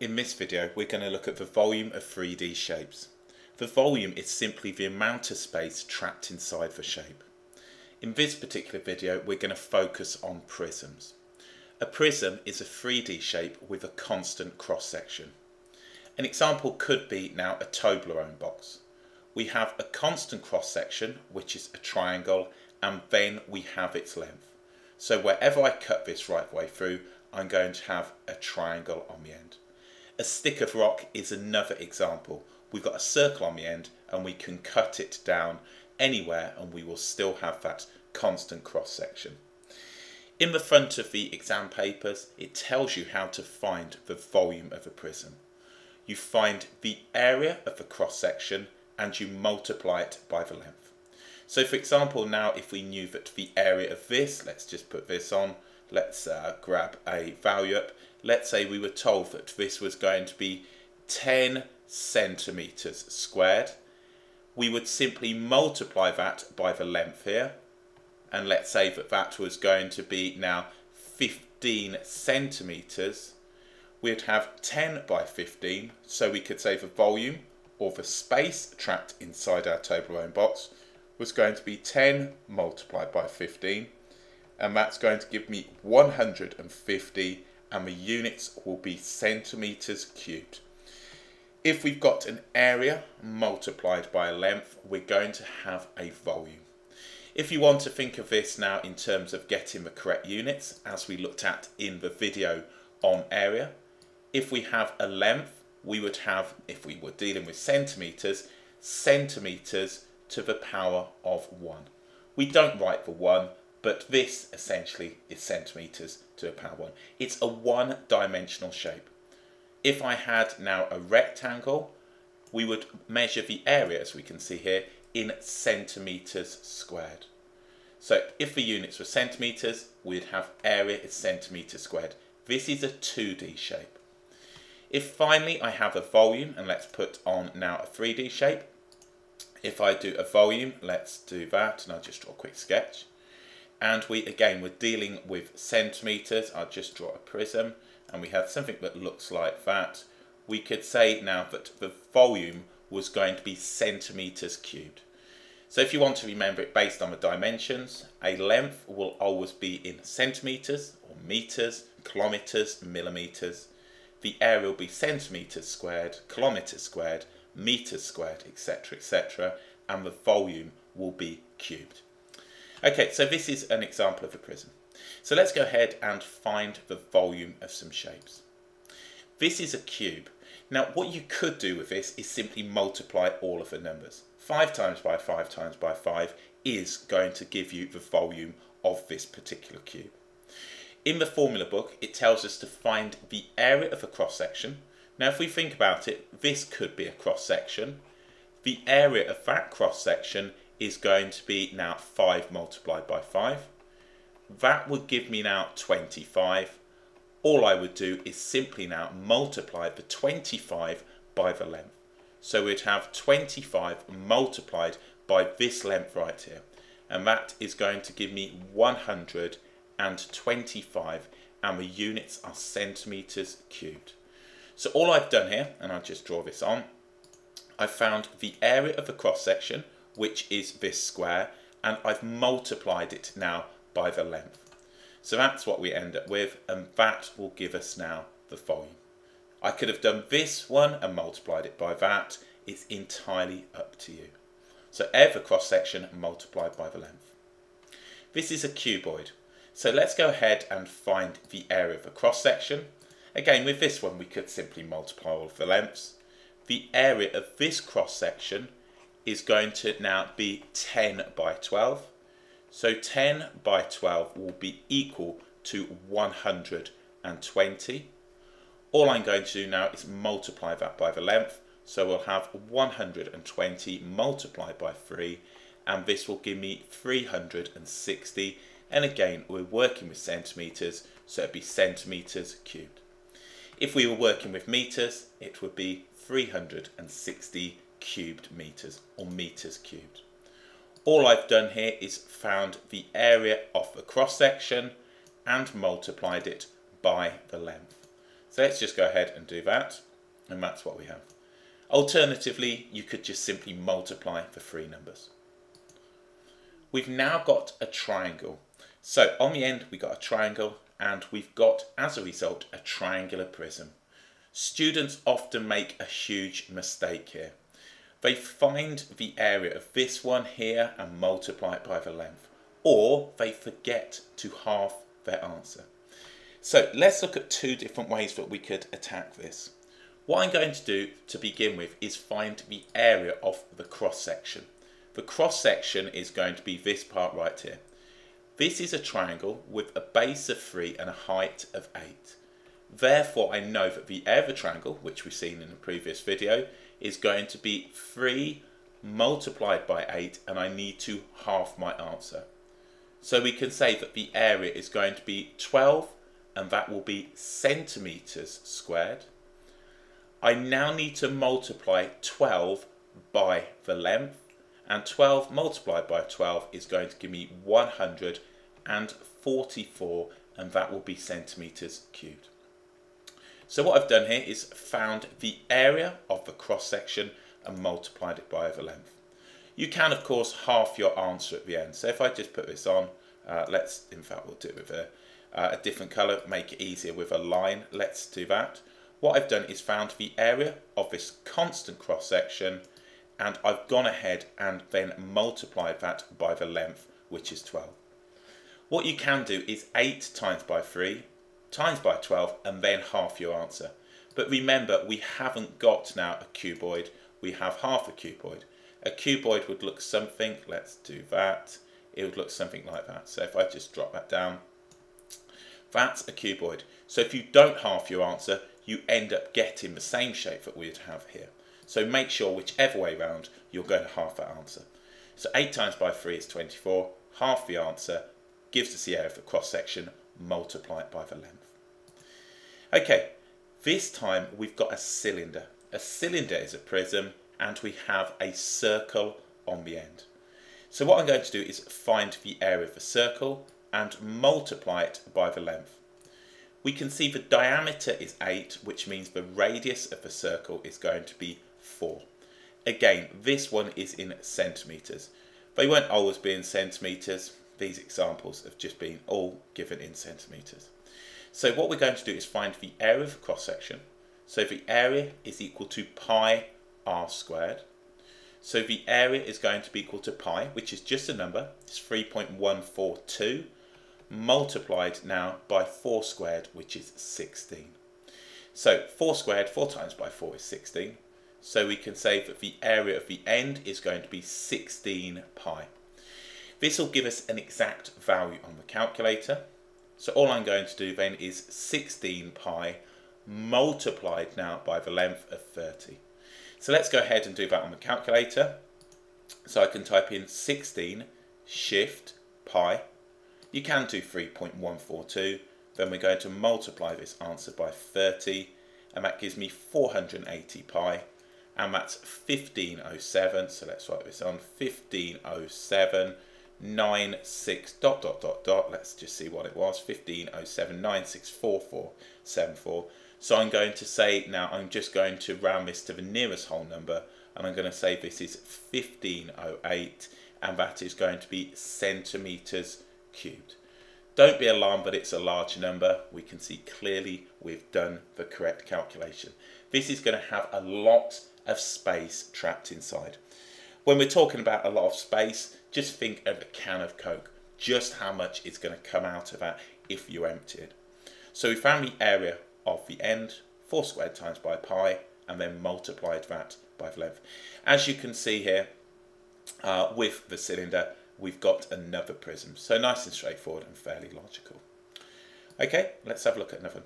In this video we're going to look at the volume of 3D shapes. The volume is simply the amount of space trapped inside the shape. In this particular video we're going to focus on prisms. A prism is a 3D shape with a constant cross section. An example could be now a Toblerone box. We have a constant cross section which is a triangle and then we have its length. So wherever I cut this right way through I'm going to have a triangle on the end. A stick of rock is another example. We've got a circle on the end and we can cut it down anywhere and we will still have that constant cross section. In the front of the exam papers it tells you how to find the volume of a prism. You find the area of the cross section and you multiply it by the length. So for example now if we knew that the area of this, let's just put this on, let's uh, grab a value up let's say we were told that this was going to be 10 centimeters squared, we would simply multiply that by the length here. And let's say that that was going to be now 15 centimeters. We'd have 10 by 15, so we could say the volume or the space trapped inside our Toblerone box was going to be 10 multiplied by 15 and that's going to give me 150 and the units will be centimetres cubed. If we've got an area multiplied by a length, we're going to have a volume. If you want to think of this now in terms of getting the correct units, as we looked at in the video on area, if we have a length, we would have, if we were dealing with centimetres, centimetres to the power of 1. We don't write the 1 but this essentially is centimetres to the power 1. It's a one-dimensional shape. If I had now a rectangle, we would measure the area, as we can see here, in centimetres squared. So if the units were centimetres, we'd have area is centimetres squared. This is a 2D shape. If finally I have a volume, and let's put on now a 3D shape. If I do a volume, let's do that, and I'll just draw a quick sketch and we again we're dealing with centimeters. I'll just draw a prism and we have something that looks like that. We could say now that the volume was going to be centimeters cubed. So if you want to remember it based on the dimensions a length will always be in centimeters or meters kilometers millimeters. The area will be centimeters squared kilometers squared meters squared etc etc and the volume will be cubed Okay, so this is an example of a prism. So let's go ahead and find the volume of some shapes. This is a cube. Now what you could do with this is simply multiply all of the numbers. 5 times by 5 times by 5 is going to give you the volume of this particular cube. In the formula book it tells us to find the area of a cross section. Now if we think about it, this could be a cross section. The area of that cross section is going to be now 5 multiplied by 5. That would give me now 25. All I would do is simply now multiply the 25 by the length. So we'd have 25 multiplied by this length right here. And that is going to give me 125 and the units are centimetres cubed. So all I've done here, and I'll just draw this on, I've found the area of the cross section, which is this square, and I've multiplied it now by the length. So that's what we end up with, and that will give us now the volume. I could have done this one and multiplied it by that. It's entirely up to you. So ever cross section multiplied by the length. This is a cuboid. So let's go ahead and find the area of a cross section. Again, with this one, we could simply multiply all of the lengths. The area of this cross section is going to now be 10 by 12. So 10 by 12 will be equal to 120. All I'm going to do now is multiply that by the length. So we'll have 120 multiplied by 3 and this will give me 360 and again we're working with centimetres so it'd be centimetres cubed. If we were working with metres it would be 360 cubed meters or meters cubed. All I've done here is found the area of the cross section and multiplied it by the length. So let's just go ahead and do that, and that's what we have. Alternatively, you could just simply multiply the three numbers. We've now got a triangle. So on the end, we got a triangle, and we've got, as a result, a triangular prism. Students often make a huge mistake here. They find the area of this one here and multiply it by the length, or they forget to half their answer. So let's look at two different ways that we could attack this. What I'm going to do to begin with is find the area of the cross section. The cross section is going to be this part right here. This is a triangle with a base of 3 and a height of 8. Therefore, I know that the area of a triangle, which we've seen in the previous video, is going to be 3 multiplied by 8 and I need to half my answer. So we can say that the area is going to be 12 and that will be centimetres squared. I now need to multiply 12 by the length and 12 multiplied by 12 is going to give me 144 and that will be centimetres cubed. So what I've done here is found the area of the cross section and multiplied it by the length. You can of course half your answer at the end. So if I just put this on, uh, let's, in fact we'll do it with a, uh, a different colour, make it easier with a line. Let's do that. What I've done is found the area of this constant cross section and I've gone ahead and then multiplied that by the length which is 12. What you can do is 8 times by 3 times by 12 and then half your answer. But remember, we haven't got now a cuboid, we have half a cuboid. A cuboid would look something, let's do that, it would look something like that. So if I just drop that down, that's a cuboid. So if you don't half your answer, you end up getting the same shape that we'd have here. So make sure whichever way round, you're going to half that answer. So 8 times by 3 is 24, half the answer, gives us the area of the cross section, multiply it by the length. Okay, this time we've got a cylinder. A cylinder is a prism and we have a circle on the end. So what I'm going to do is find the area of the circle and multiply it by the length. We can see the diameter is 8, which means the radius of the circle is going to be 4. Again, this one is in centimetres. They won't always be in centimetres, these examples have just been all given in centimetres. So what we're going to do is find the area of a cross section. So the area is equal to pi r squared. So the area is going to be equal to pi, which is just a number, it's 3.142, multiplied now by 4 squared, which is 16. So 4 squared, 4 times by 4 is 16. So we can say that the area of the end is going to be 16 pi. This will give us an exact value on the calculator. So all I'm going to do then is 16 pi multiplied now by the length of 30. So let's go ahead and do that on the calculator. So I can type in 16 shift pi. You can do 3.142. Then we're going to multiply this answer by 30 and that gives me 480 pi and that's 1507 so let's write this on 1507 nine six dot dot dot dot. Let's just see what it was. Fifteen oh seven nine six four four seven four. So I'm going to say now I'm just going to round this to the nearest whole number and I'm going to say this is 1508 and that is going to be centimetres cubed. Don't be alarmed but it's a large number. We can see clearly we've done the correct calculation. This is going to have a lot of space trapped inside. When we're talking about a lot of space, just think of a can of Coke, just how much is going to come out of that if you empty it. So we found the area of the end, 4 squared times by pi, and then multiplied that by the length. As you can see here, uh, with the cylinder, we've got another prism. So nice and straightforward and fairly logical. Okay, let's have a look at another one.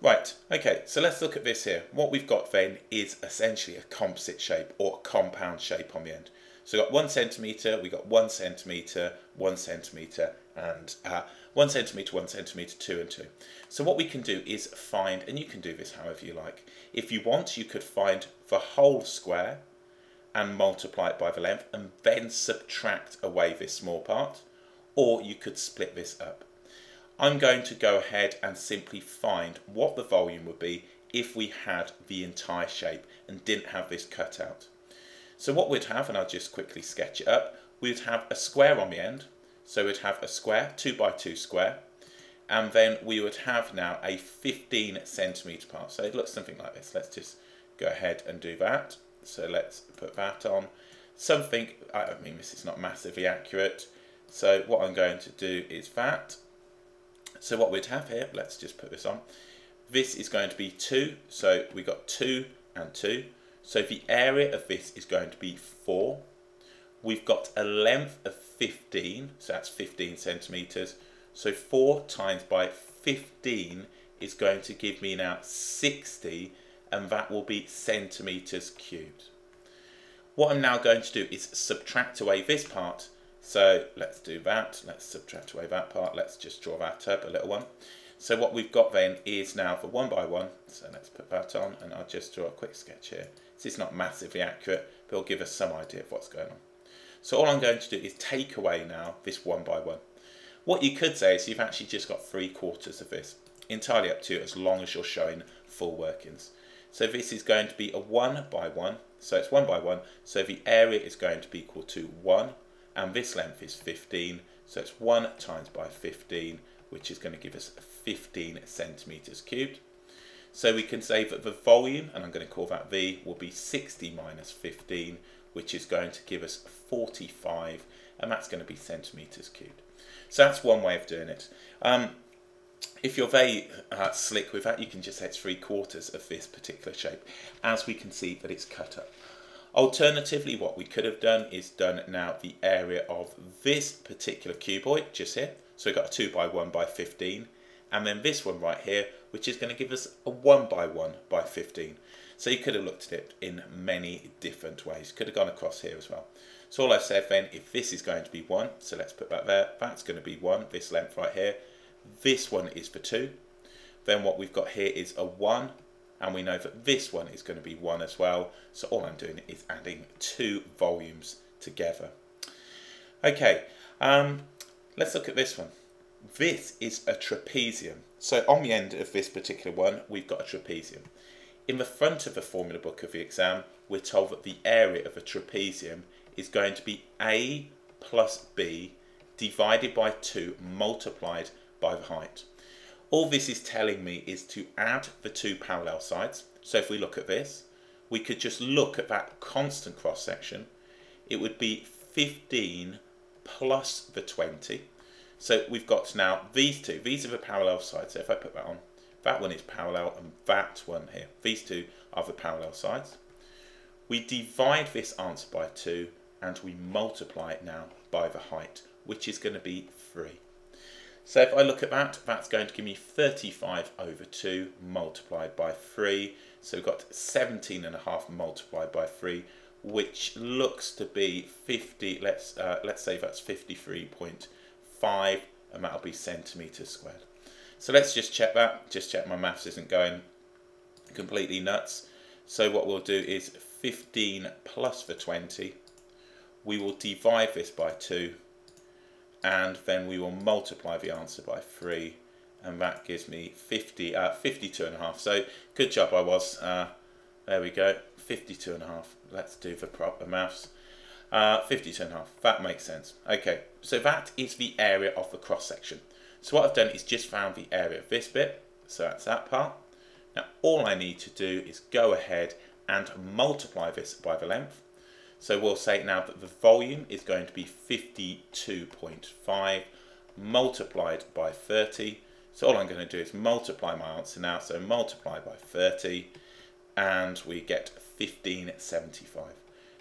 Right, okay, so let's look at this here. What we've got then is essentially a composite shape or a compound shape on the end. So we've got one centimetre, we've got one centimetre, one centimetre, and uh, one centimetre, one centimetre, two and two. So what we can do is find, and you can do this however you like. If you want, you could find the whole square and multiply it by the length and then subtract away this small part, or you could split this up. I'm going to go ahead and simply find what the volume would be if we had the entire shape and didn't have this cut out. So what we'd have, and I'll just quickly sketch it up, we'd have a square on the end. So we'd have a square, 2 by 2 square, and then we would have now a 15 centimetre part. So it looks something like this. Let's just go ahead and do that. So let's put that on. Something, I mean this is not massively accurate, so what I'm going to do is that. So what we'd have here, let's just put this on. This is going to be 2, so we got 2 and 2. So the area of this is going to be 4. We've got a length of 15, so that's 15 centimetres. So 4 times by 15 is going to give me now 60 and that will be centimetres cubed. What I'm now going to do is subtract away this part. So let's do that. Let's subtract away that part. Let's just draw that up, a little one. So what we've got then is now for one by one. So let's put that on and I'll just draw a quick sketch here. This is not massively accurate, but it'll give us some idea of what's going on. So all I'm going to do is take away now this one by one. What you could say is you've actually just got three quarters of this. Entirely up to you as long as you're showing full workings. So this is going to be a 1 by 1. So it's 1 by 1. So the area is going to be equal to 1. And this length is 15. So it's 1 times by 15, which is going to give us 15 centimetres cubed. So we can say that the volume, and I'm going to call that V, will be 60 minus 15, which is going to give us 45, and that's going to be centimetres cubed. So that's one way of doing it. Um, if you're very uh, slick with that, you can just say it's three quarters of this particular shape, as we can see that it's cut up. Alternatively, what we could have done is done now the area of this particular cuboid, just here. So we've got a 2 by 1 by 15, and then this one right here, which is going to give us a 1 by 1 by 15. So you could have looked at it in many different ways. Could have gone across here as well. So all I've said then, if this is going to be 1, so let's put that there, that's going to be 1, this length right here. This one is for 2. Then what we've got here is a 1, and we know that this one is going to be 1 as well. So all I'm doing is adding two volumes together. Okay, um, let's look at this one. This is a trapezium. So on the end of this particular one, we've got a trapezium. In the front of the formula book of the exam, we're told that the area of a trapezium is going to be A plus B divided by 2 multiplied by the height. All this is telling me is to add the two parallel sides. So if we look at this, we could just look at that constant cross section. It would be 15 plus the 20. So we've got now these two. These are the parallel sides. So if I put that on, that one is parallel and that one here. These two are the parallel sides. We divide this answer by 2 and we multiply it now by the height, which is going to be 3. So if I look at that, that's going to give me 35 over 2 multiplied by 3. So we've got 17 and a half multiplied by 3, which looks to be 50, let's, uh, let's say that's 53.5, and that'll be centimetres squared. So let's just check that, just check my maths isn't going completely nuts. So what we'll do is 15 plus the 20, we will divide this by 2 and then we will multiply the answer by 3 and that gives me 50, uh, 52 and a half. So good job I was. Uh, there we go, 52 and a half. Let's do the proper maths. Uh, 52 and a half, that makes sense. Okay, so that is the area of the cross section. So what I've done is just found the area of this bit, so that's that part. Now all I need to do is go ahead and multiply this by the length. So we'll say now that the volume is going to be 52.5 multiplied by 30. So all I'm going to do is multiply my answer now. So multiply by 30 and we get 1575.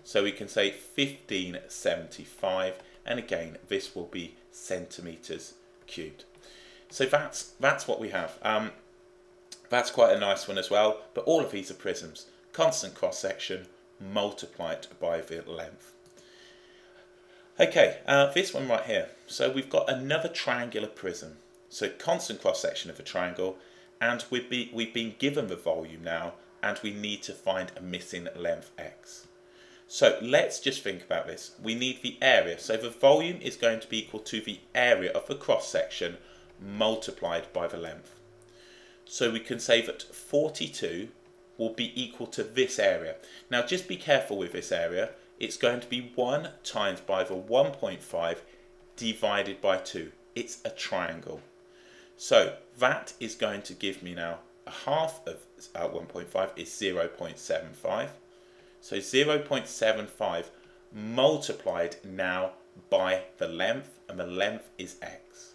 So we can say 1575 and again this will be centimetres cubed. So that's that's what we have. Um, that's quite a nice one as well, but all of these are prisms. Constant cross section, multiplied by the length. Okay, uh, this one right here. So we've got another triangular prism. So constant cross section of a triangle and we've, be, we've been given the volume now and we need to find a missing length x. So let's just think about this. We need the area. So the volume is going to be equal to the area of the cross section multiplied by the length. So we can say that 42 will be equal to this area. Now just be careful with this area. It's going to be 1 times by the 1.5 divided by 2. It's a triangle. So that is going to give me now half of uh, 1.5 is 0.75. So 0.75 multiplied now by the length, and the length is x.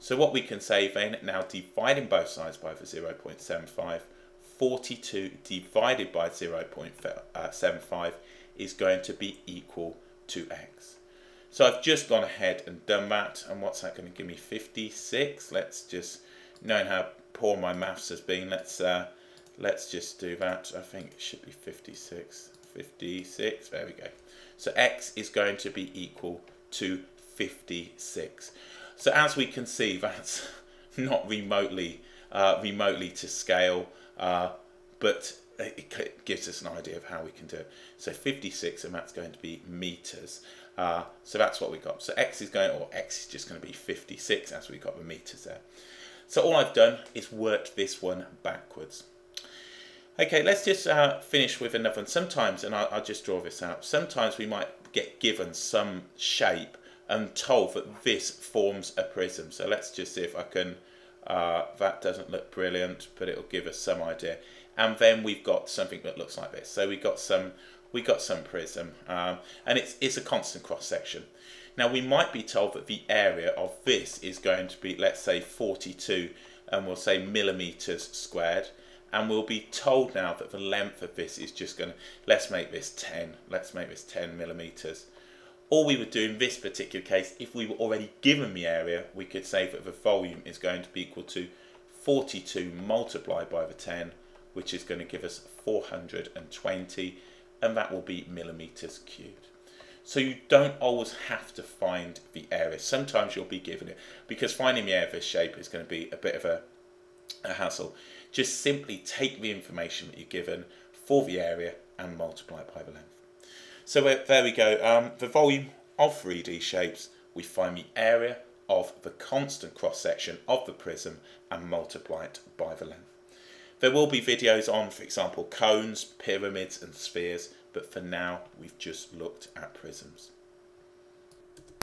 So what we can say then, now dividing both sides by the 0.75, 42 divided by 0.75 is going to be equal to x. So I've just gone ahead and done that, and what's that going to give me? 56. Let's just, knowing how poor my maths has been, let's uh, let's just do that. I think it should be 56. 56, there we go. So x is going to be equal to 56. So as we can see, that's not remotely uh, remotely to scale, uh, but it gives us an idea of how we can do it. So 56, and that's going to be meters. Uh, so that's what we got. So x is going, or x is just going to be 56 as we got the meters there. So all I've done is worked this one backwards. Okay, let's just uh, finish with another one. Sometimes, and I'll, I'll just draw this out, sometimes we might get given some shape and told that this forms a prism. So let's just see if I can, uh, that doesn't look brilliant, but it'll give us some idea. And then we've got something that looks like this. So we've got some, we got some prism, um, and it's, it's a constant cross section. Now we might be told that the area of this is going to be, let's say 42, and we'll say millimeters squared. And we'll be told now that the length of this is just going to, let's make this 10, let's make this 10 millimeters all we would do in this particular case, if we were already given the area, we could say that the volume is going to be equal to 42 multiplied by the 10, which is going to give us 420, and that will be millimeters cubed. So you don't always have to find the area. Sometimes you'll be given it, because finding the area of this shape is going to be a bit of a, a hassle. Just simply take the information that you're given for the area and multiply it by the length. So there we go. Um, the volume of 3D shapes, we find the area of the constant cross section of the prism and multiply it by the length. There will be videos on, for example, cones, pyramids and spheres, but for now we've just looked at prisms.